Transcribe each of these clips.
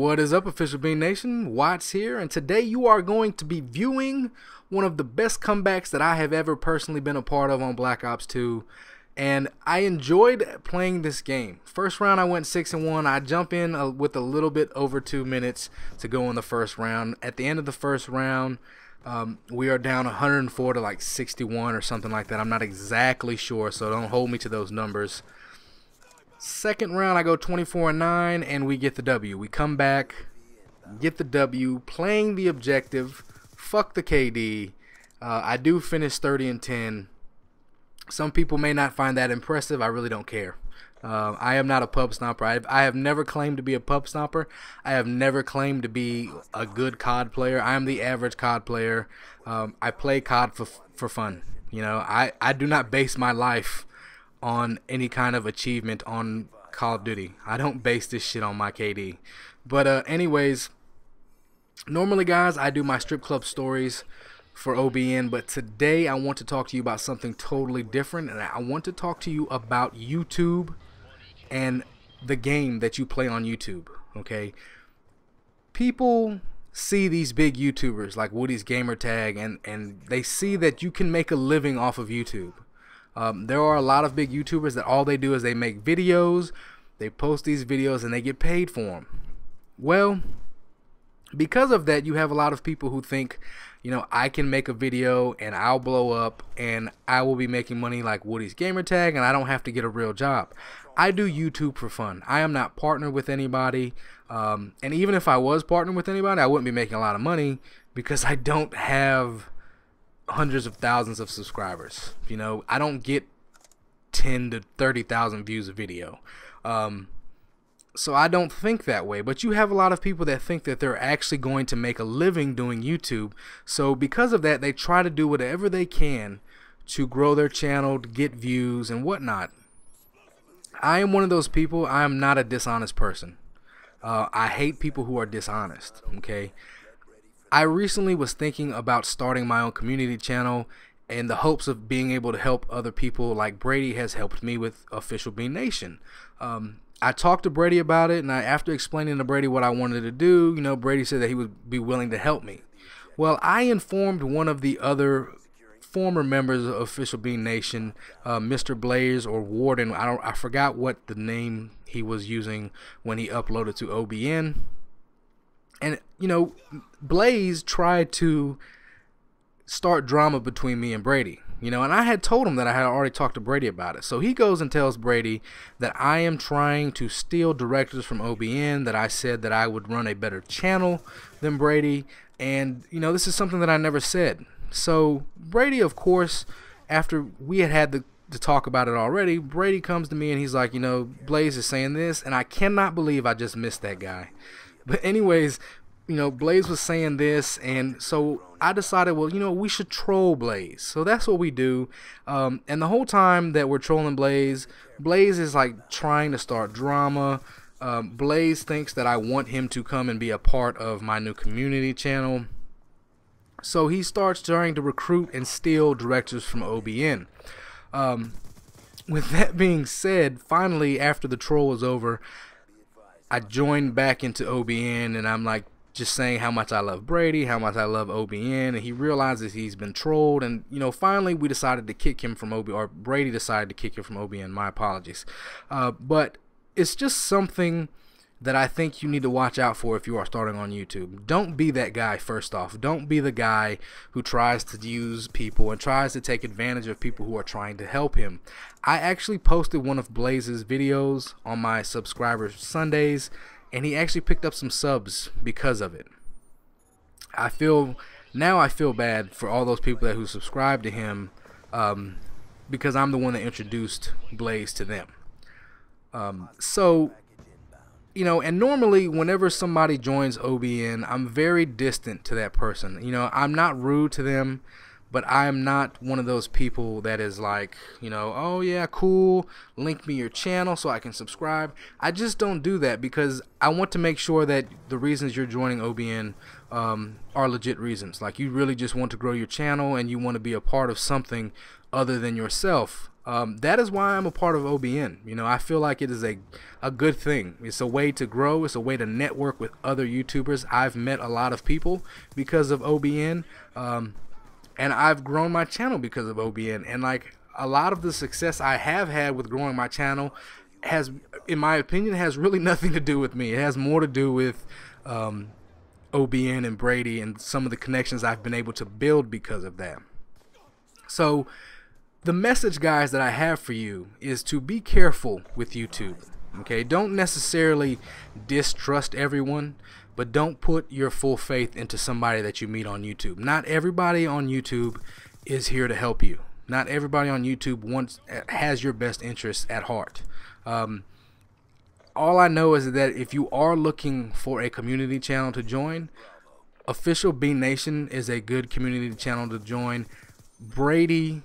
What is up, Official Bean Nation? Watts here, and today you are going to be viewing one of the best comebacks that I have ever personally been a part of on Black Ops 2. And I enjoyed playing this game. First round, I went six and one. I jump in uh, with a little bit over two minutes to go in the first round. At the end of the first round, um, we are down 104 to like 61 or something like that. I'm not exactly sure, so don't hold me to those numbers. Second round, I go 24 and 9, and we get the W. We come back, get the W, playing the objective. Fuck the KD. Uh, I do finish 30 and 10. Some people may not find that impressive. I really don't care. Uh, I am not a pub stomper. I, I have never claimed to be a pub stomper. I have never claimed to be a good COD player. I am the average COD player. Um, I play COD for for fun. You know, I, I do not base my life on any kind of achievement on Call of Duty. I don't base this shit on my KD. But uh, anyways, normally guys, I do my strip club stories for OBN, but today I want to talk to you about something totally different and I want to talk to you about YouTube and the game that you play on YouTube, okay? People see these big YouTubers like Woody's Gamertag and and they see that you can make a living off of YouTube. Um, there are a lot of big YouTubers that all they do is they make videos, they post these videos, and they get paid for them. Well, because of that, you have a lot of people who think, you know, I can make a video and I'll blow up and I will be making money like Woody's Gamertag and I don't have to get a real job. I do YouTube for fun. I am not partnered with anybody. Um, and even if I was partnered with anybody, I wouldn't be making a lot of money because I don't have hundreds of thousands of subscribers. You know, I don't get 10 to 30,000 views a video. Um, so I don't think that way. But you have a lot of people that think that they're actually going to make a living doing YouTube. So because of that, they try to do whatever they can to grow their channel, to get views and whatnot. I am one of those people. I am not a dishonest person. Uh, I hate people who are dishonest. Okay. I recently was thinking about starting my own community channel in the hopes of being able to help other people like Brady has helped me with Official Bean Nation. Um, I talked to Brady about it, and I, after explaining to Brady what I wanted to do, you know, Brady said that he would be willing to help me. Well, I informed one of the other former members of Official Bean Nation, uh, Mr. Blaze or Warden. I don't, I forgot what the name he was using when he uploaded to OBN and you know, Blaze tried to start drama between me and Brady. You know, and I had told him that I had already talked to Brady about it. So he goes and tells Brady that I am trying to steal directors from OBN, that I said that I would run a better channel than Brady, and you know, this is something that I never said. So Brady, of course, after we had had the to talk about it already, Brady comes to me and he's like, you know, Blaze is saying this, and I cannot believe I just missed that guy. But anyways, you know, Blaze was saying this, and so I decided, well, you know, we should troll Blaze. So that's what we do. Um, and the whole time that we're trolling Blaze, Blaze is like trying to start drama. Um, Blaze thinks that I want him to come and be a part of my new community channel. So he starts trying to recruit and steal directors from OBN. Um, with that being said, finally, after the troll was over, I joined back into OBN and I'm like just saying how much I love Brady, how much I love OBN, and he realizes he's been trolled. And you know, finally, we decided to kick him from OB, or Brady decided to kick him from OBN. My apologies, uh, but it's just something that I think you need to watch out for if you are starting on YouTube. Don't be that guy, first off. Don't be the guy who tries to use people and tries to take advantage of people who are trying to help him. I actually posted one of Blaze's videos on my subscribers Sundays, and he actually picked up some subs because of it. I feel now I feel bad for all those people that who subscribed to him um, because I'm the one that introduced Blaze to them. Um, so you know, and normally whenever somebody joins OBN, I'm very distant to that person. You know, I'm not rude to them, but I'm not one of those people that is like, you know, oh yeah, cool, link me your channel so I can subscribe. I just don't do that because I want to make sure that the reasons you're joining OBN um, are legit reasons. Like you really just want to grow your channel and you want to be a part of something other than yourself. Um, that is why I'm a part of OBN. You know, I feel like it is a, a good thing. It's a way to grow. It's a way to network with other YouTubers. I've met a lot of people because of OBN, um, and I've grown my channel because of OBN. And like a lot of the success I have had with growing my channel has, in my opinion, has really nothing to do with me. It has more to do with um, OBN and Brady and some of the connections I've been able to build because of that. So, the message, guys, that I have for you is to be careful with YouTube. Okay, don't necessarily distrust everyone, but don't put your full faith into somebody that you meet on YouTube. Not everybody on YouTube is here to help you. Not everybody on YouTube wants has your best interests at heart. Um, all I know is that if you are looking for a community channel to join, official Bean Nation is a good community channel to join. Brady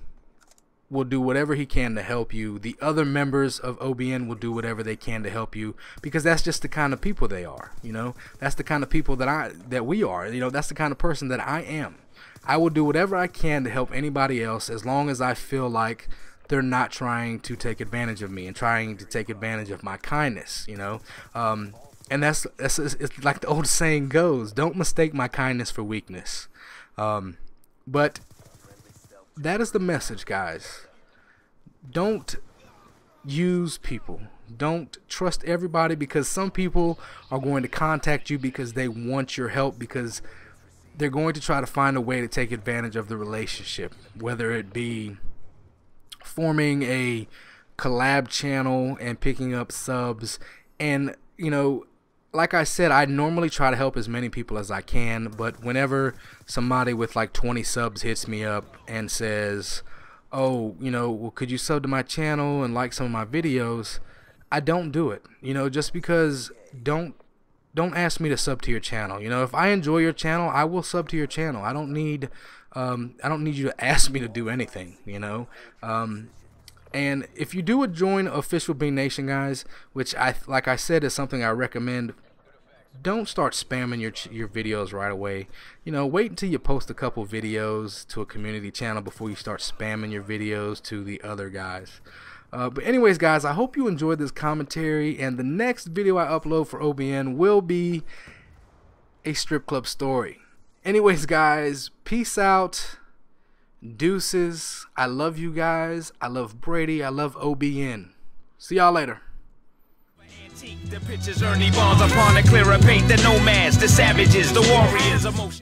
will do whatever he can to help you. The other members of OBN will do whatever they can to help you because that's just the kind of people they are, you know? That's the kind of people that I that we are. You know, that's the kind of person that I am. I will do whatever I can to help anybody else as long as I feel like they're not trying to take advantage of me and trying to take advantage of my kindness, you know? Um, and that's, that's it's like the old saying goes don't mistake my kindness for weakness. Um, but that is the message, guys. Don't use people. Don't trust everybody because some people are going to contact you because they want your help because they're going to try to find a way to take advantage of the relationship, whether it be forming a collab channel and picking up subs and you know like I said, I normally try to help as many people as I can, but whenever somebody with like 20 subs hits me up and says, "Oh, you know, well, could you sub to my channel and like some of my videos?" I don't do it. You know, just because don't don't ask me to sub to your channel. You know, if I enjoy your channel, I will sub to your channel. I don't need um, I don't need you to ask me to do anything. You know, um, and if you do join official Bean Nation, guys, which I like I said is something I recommend, don't start spamming your your videos right away. You know, wait until you post a couple videos to a community channel before you start spamming your videos to the other guys. Uh, but anyways, guys, I hope you enjoyed this commentary, and the next video I upload for OBN will be a strip club story. Anyways, guys, peace out. Deuces. I love you guys. I love Brady. I love OBN. See y'all later. The pictures Ernie Bonds upon a clearer paint the nomads, the savages, the warriors, emotion.